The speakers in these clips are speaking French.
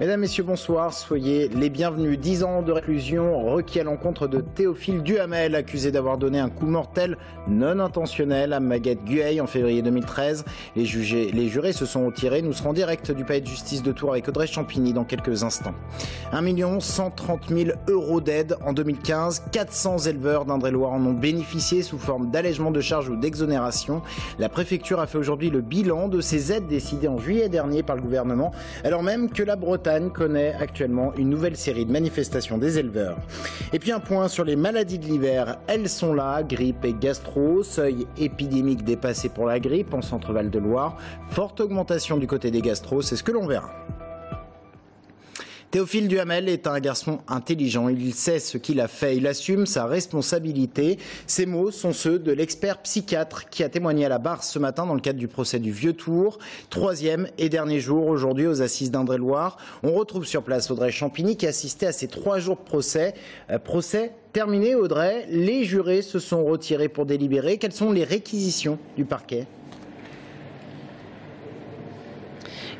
Mesdames, Messieurs, bonsoir. Soyez les bienvenus. 10 ans de réclusion requis à l'encontre de Théophile Duhamel, accusé d'avoir donné un coup mortel non intentionnel à Maguette Guay en février 2013. Les, jugés, les jurés se sont retirés. Nous serons direct du palais de justice de Tours avec Audrey Champigny dans quelques instants. 1 130 000 euros d'aide en 2015. 400 éleveurs d'Indre-et-Loire en ont bénéficié sous forme d'allègement de charges ou d'exonération. La préfecture a fait aujourd'hui le bilan de ces aides décidées en juillet dernier par le gouvernement, alors même que la Bretagne connaît actuellement une nouvelle série de manifestations des éleveurs. Et puis un point sur les maladies de l'hiver. Elles sont là, grippe et gastro, seuil épidémique dépassé pour la grippe en centre-val de Loire. Forte augmentation du côté des gastro, c'est ce que l'on verra. Théophile Duhamel est un garçon intelligent. Il sait ce qu'il a fait. Il assume sa responsabilité. Ces mots sont ceux de l'expert psychiatre qui a témoigné à la barre ce matin dans le cadre du procès du Vieux Tour. Troisième et dernier jour aujourd'hui aux assises d'Indre-et-Loire. On retrouve sur place Audrey Champigny qui assistait à ces trois jours de procès. Euh, procès terminé, Audrey. Les jurés se sont retirés pour délibérer. Quelles sont les réquisitions du parquet?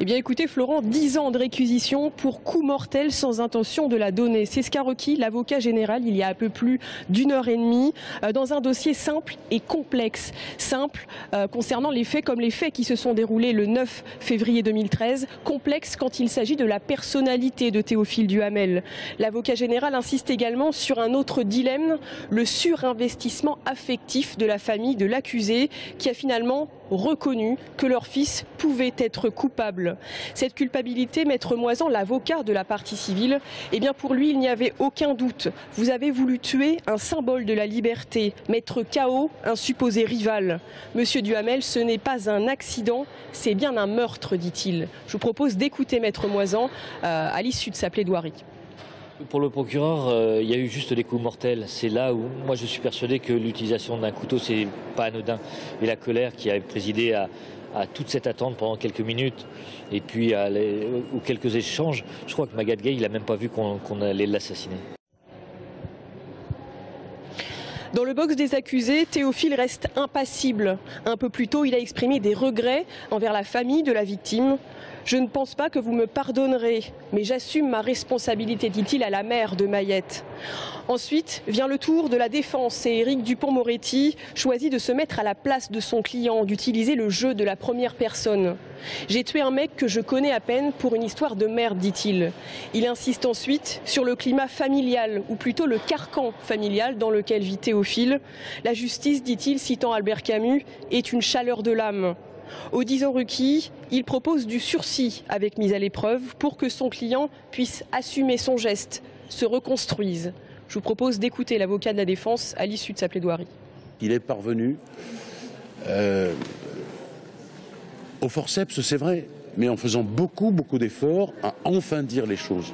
Eh bien écoutez Florent, 10 ans de réquisition pour coup mortel sans intention de la donner. C'est ce qu'a requis l'avocat général il y a un peu plus d'une heure et demie euh, dans un dossier simple et complexe. Simple euh, concernant les faits comme les faits qui se sont déroulés le 9 février 2013. Complexe quand il s'agit de la personnalité de Théophile Duhamel. L'avocat général insiste également sur un autre dilemme, le surinvestissement affectif de la famille de l'accusé qui a finalement reconnu que leur fils pouvait être coupable. Cette culpabilité, Maître Moisan, l'avocat de la partie civile, eh bien pour lui, il n'y avait aucun doute. Vous avez voulu tuer un symbole de la liberté, mettre KO un supposé rival. Monsieur Duhamel, ce n'est pas un accident, c'est bien un meurtre, dit-il. Je vous propose d'écouter Maître Moisan euh, à l'issue de sa plaidoirie. Pour le procureur, euh, il y a eu juste des coups mortels. C'est là où moi je suis persuadé que l'utilisation d'un couteau, c'est pas anodin. Et la colère qui a présidé à, toute cette attente pendant quelques minutes et puis à ou quelques échanges, je crois que Magat Gay, il n'a même pas vu qu'on allait l'assassiner. Dans le box des accusés, Théophile reste impassible. Un peu plus tôt, il a exprimé des regrets envers la famille de la victime. Je ne pense pas que vous me pardonnerez, mais j'assume ma responsabilité, dit-il à la mère de Mayette. Ensuite vient le tour de la défense et Éric Dupont-Moretti choisit de se mettre à la place de son client, d'utiliser le jeu de la première personne. J'ai tué un mec que je connais à peine pour une histoire de merde, dit-il. Il insiste ensuite sur le climat familial, ou plutôt le carcan familial dans lequel vit Théophile. La justice, dit-il, citant Albert Camus, est une chaleur de l'âme. Au 10 ans requis, il propose du sursis avec mise à l'épreuve pour que son client puisse assumer son geste, se reconstruise. Je vous propose d'écouter l'avocat de la défense à l'issue de sa plaidoirie. Il est parvenu euh, au forceps, c'est vrai, mais en faisant beaucoup, beaucoup d'efforts à enfin dire les choses.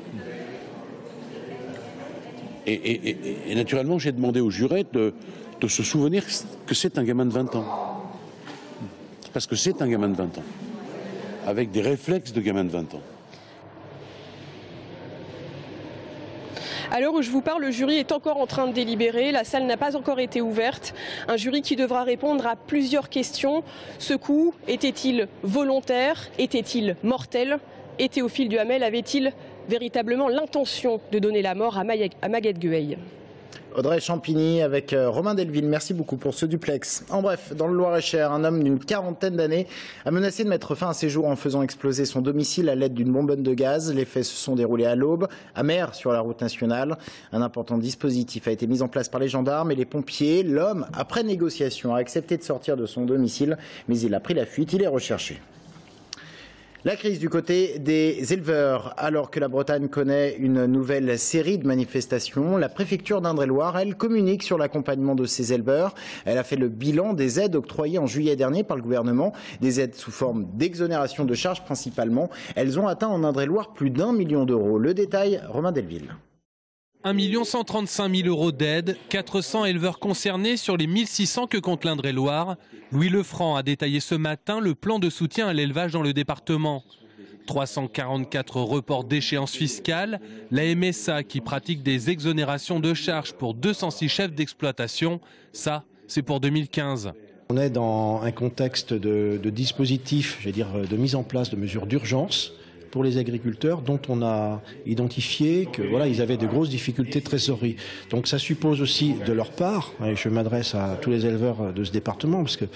Et, naturellement, j'ai demandé aux jurés de se souvenir que c'est un gamin de 20 ans parce que c'est un gamin de 20 ans, avec des réflexes de gamin de 20 ans. À l'heure où je vous parle, le jury est encore en train de délibérer. La salle n'a pas encore été ouverte. Un jury qui devra répondre à plusieurs questions. Ce coup était-il volontaire? Était-il mortel? Et Théophile Duhamel avait-il véritablement l'intention de donner la mort à Maguette Gueil? Audrey Champigny avec euh, Romain Delville. Merci beaucoup pour ce duplex. En bref, dans le Loir-et-Cher, un homme d'une quarantaine d'années a menacé de mettre fin à ses jours en faisant exploser son domicile à l'aide d'une bonbonne de gaz. Les faits se sont déroulés à l'aube, à mer sur la route nationale. Un important dispositif a été mis en place par les gendarmes et les pompiers. L'homme, après négociation, a accepté de sortir de son domicile, mais il a pris la fuite. Il est recherché. La crise du côté des éleveurs, alors que la Bretagne connaît une nouvelle série de manifestations, la préfecture d'Indre-et-Loire, elle communique sur l'accompagnement de ces éleveurs. Elle a fait le bilan des aides octroyées en juillet dernier par le gouvernement, des aides sous forme d'exonération de charges principalement. Elles ont atteint en Indre-et-Loire plus d'un million d'euros. Le détail, Romain Delville. 1 135 000 euros d'aide, 400 éleveurs concernés sur les 1600 que compte l'Indre-et-Loire. Louis Lefranc a détaillé ce matin le plan de soutien à l'élevage dans le département. 344 reports d'échéance fiscale, la MSA qui pratique des exonérations de charges pour 206 chefs d'exploitation, ça c'est pour 2015. On est dans un contexte de, de dispositif, dire, de mise en place de mesures d'urgence pour les agriculteurs dont on a identifié que voilà, ils avaient de grosses difficultés de trésorerie. Donc ça suppose aussi de leur part, et je m'adresse à tous les éleveurs de ce département, parce que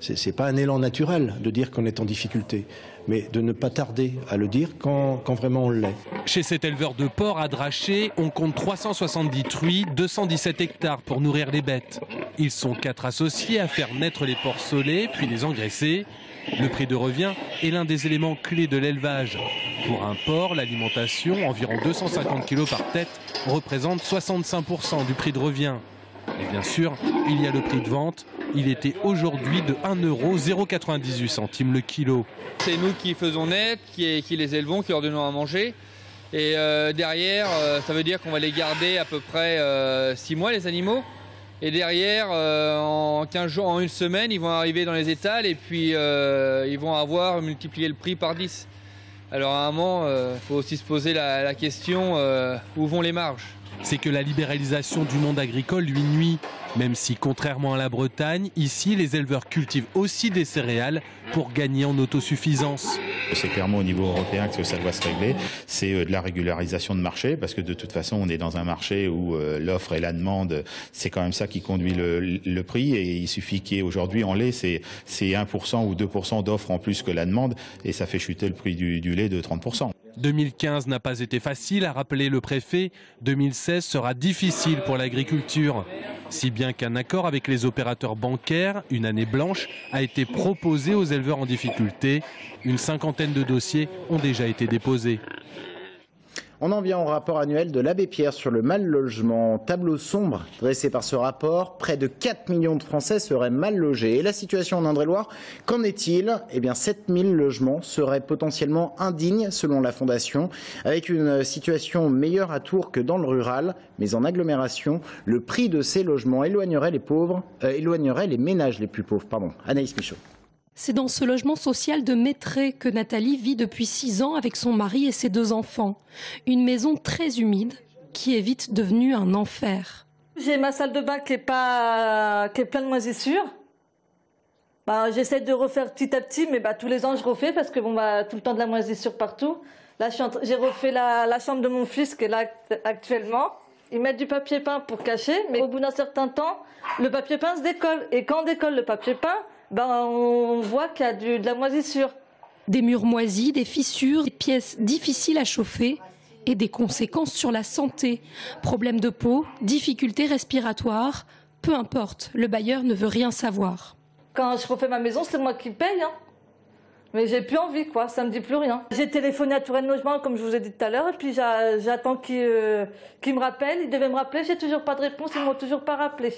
c'est pas un élan naturel de dire qu'on est en difficulté mais de ne pas tarder à le dire quand, quand vraiment on l'est. Chez cet éleveur de porc à Draché, on compte 370 truies, 217 hectares pour nourrir les bêtes. Ils sont quatre associés à faire naître les porcs solés, puis les engraisser. Le prix de revient est l'un des éléments clés de l'élevage. Pour un porc, l'alimentation, environ 250 kg par tête, représente 65% du prix de revient. Et bien sûr, il y a le prix de vente. Il était aujourd'hui de 1,098 centimes le kilo. C'est nous qui faisons naître, qui, les élevons, qui leur donnons à manger. Et euh, derrière, euh, ça veut dire qu'on va les garder à peu près 6 euh, mois, les animaux. Et derrière, en 15 jours, en une semaine, ils vont arriver dans les étals et puis ils vont avoir multiplié le prix par 10. Alors à un moment, il faut aussi se poser la question où vont les marges? C'est que la libéralisation du monde agricole lui nuit. Même si, contrairement à la Bretagne, ici, les éleveurs cultivent aussi des céréales pour gagner en autosuffisance. C'est clairement au niveau européen que ça doit se régler. C'est euh, de la régularisation de marché, parce que de toute façon, on est dans un marché où euh, l'offre et la demande, c'est quand même ça qui conduit le, prix. Et il suffit qu'il y ait aujourd'hui en lait, c'est 1% ou 2% d'offres en plus que la demande, et ça fait chuter le prix du, du lait de 30%. 2015 n'a pas été facile, a rappelé le préfet. 2016 sera difficile pour l'agriculture. Si bien qu'un accord avec les opérateurs bancaires, une année blanche, a été proposé aux éleveurs en difficulté. Une cinquantaine de dossiers ont déjà été déposés. On en vient au rapport annuel de l'abbé Pierre sur le mal logement. Tableau sombre dressé par ce rapport, près de 4 millions de Français seraient mal logés. Et la situation en Indre-et-Loire, qu'en est-il? Eh bien 7000 logements seraient potentiellement indignes selon la Fondation, avec une situation meilleure à Tours que dans le rural, mais en agglomération, le prix de ces logements éloignerait les pauvres, euh, éloignerait les ménages les plus pauvres. Pardon. Anaïs Michaud. C'est dans ce logement social de Maîtré que Nathalie vit depuis six ans avec son mari et ses deux enfants. Une maison très humide qui est vite devenue un enfer. J'ai ma salle de bain qui est, pas, qui est pleine de moisissures. Bah, J'essaie de refaire petit à petit, mais bah, tous les ans je refais parce que bon, bah, tout le temps de la moisissure partout. Là, j'ai refait la, la, chambre de mon fils qui est là actuellement. Ils mettent du papier peint pour cacher, mais au bout d'un certain temps, le papier peint se décolle. Et quand on décolle le papier peint, ben, on voit qu'il y a de la moisissure. Des murs moisis, des fissures, des pièces difficiles à chauffer et des conséquences sur la santé. Problèmes de peau, difficultés respiratoires, peu importe, le bailleur ne veut rien savoir. Quand je refais ma maison, c'est moi qui paye. Hein. Mais j'ai plus envie, quoi, ça me dit plus rien. J'ai téléphoné à Touraine Logement, comme je vous ai dit tout à l'heure, et puis j'attends qu'ils euh, me rappellent. Ils devaient me rappeler, j'ai toujours pas de réponse, ils m'ont toujours pas rappelé.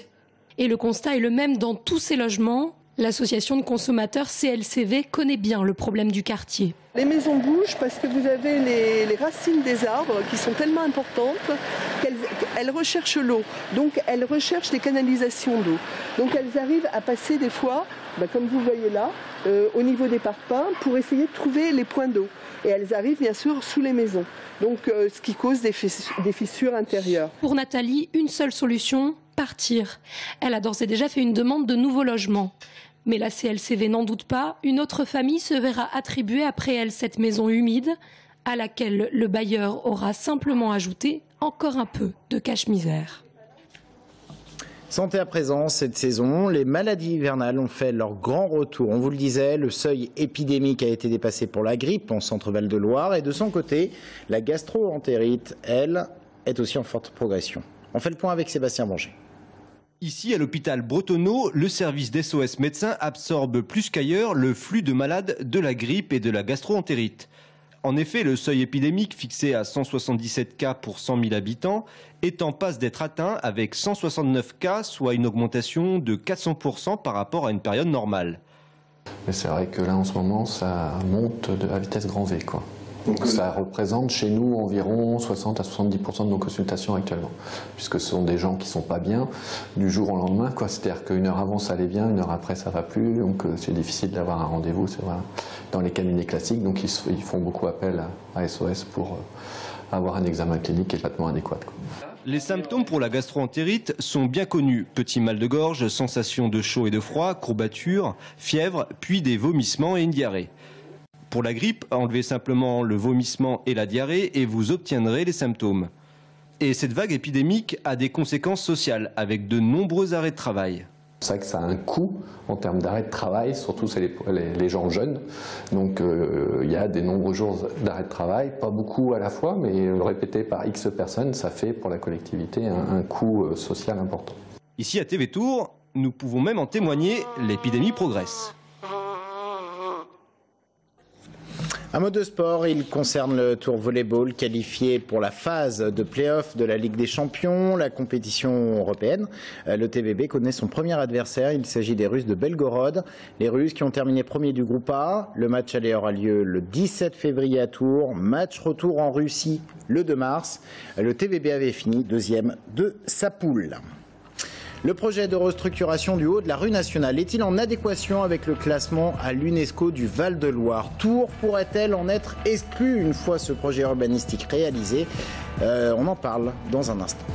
Et le constat est le même dans tous ces logements. L'association de consommateurs CLCV connaît bien le problème du quartier. Les maisons bougent parce que vous avez les, racines des arbres qui sont tellement importantes qu'elles recherchent l'eau. Donc elles recherchent les canalisations d'eau. Donc elles arrivent à passer des fois, bah, comme vous voyez là, euh, au niveau des parpaings pour essayer de trouver les points d'eau. Et elles arrivent bien sûr sous les maisons. Donc euh, ce qui cause des fissures intérieures. Pour Nathalie, une seule solution, Elle a d'ores et déjà fait une demande de nouveau logement. Mais la CLCV n'en doute pas, une autre famille se verra attribuer après elle cette maison humide à laquelle le bailleur aura simplement ajouté encore un peu de cache-misère. Santé à présent, cette saison, les maladies hivernales ont fait leur grand retour. On vous le disait, le seuil épidémique a été dépassé pour la grippe en centre-val de Loire. Et de son côté, la gastro-entérite, elle, est aussi en forte progression. On fait le point avec Sébastien Banger. Ici, à l'hôpital Bretonneau, le service d'SOS médecins absorbe plus qu'ailleurs le flux de malades de la grippe et de la gastro-entérite. En effet, le seuil épidémique fixé à 177 cas pour 100 000 habitants est en passe d'être atteint avec 169 cas, soit une augmentation de 400% par rapport à une période normale. Mais c'est vrai que là, en ce moment, ça monte à vitesse grand V. Quoi. Donc ça représente chez nous environ 60 à 70% de nos consultations actuellement, puisque ce sont des gens qui sont pas bien du jour au lendemain. C'est-à-dire qu'une heure avant ça allait bien, une heure après ça va plus, donc euh, c'est difficile d'avoir un rendez-vous. dans les cabinets classiques, donc ils, font beaucoup appel à, SOS pour euh, avoir un examen clinique et un traitement adéquat. Les symptômes pour la gastroentérite sont bien connus. Petit mal de gorge, sensation de chaud et de froid, courbature, fièvre, puis des vomissements et une diarrhée. Pour la grippe, enlevez simplement le vomissement et la diarrhée et vous obtiendrez les symptômes. Et cette vague épidémique a des conséquences sociales avec de nombreux arrêts de travail. C'est vrai que ça a un coût en termes d'arrêt de travail, surtout c'est les, les, les, gens jeunes. Donc euh, il y a des nombreux jours d'arrêt de travail, pas beaucoup à la fois, mais répété par X personnes, ça fait pour la collectivité un, un coût euh, social important. Ici à TV Tour, nous pouvons même en témoigner, l'épidémie progresse. Un mot de sport, il concerne le Tour Volleyball qualifié pour la phase de play-off de la Ligue des Champions, la compétition européenne. Le TVB connaît son premier adversaire, il s'agit des Russes de Belgorod. Les Russes qui ont terminé premier du groupe A. Le match aller aura lieu le 17 février à Tours, match retour en Russie le 2 mars. Le TVB avait fini deuxième de sa poule. Le projet de restructuration du haut de la rue nationale est-il en adéquation avec le classement à l'UNESCO du Val-de-Loire Tours pourrait-elle en être exclue une fois ce projet urbanistique réalisé euh, On en parle dans un instant.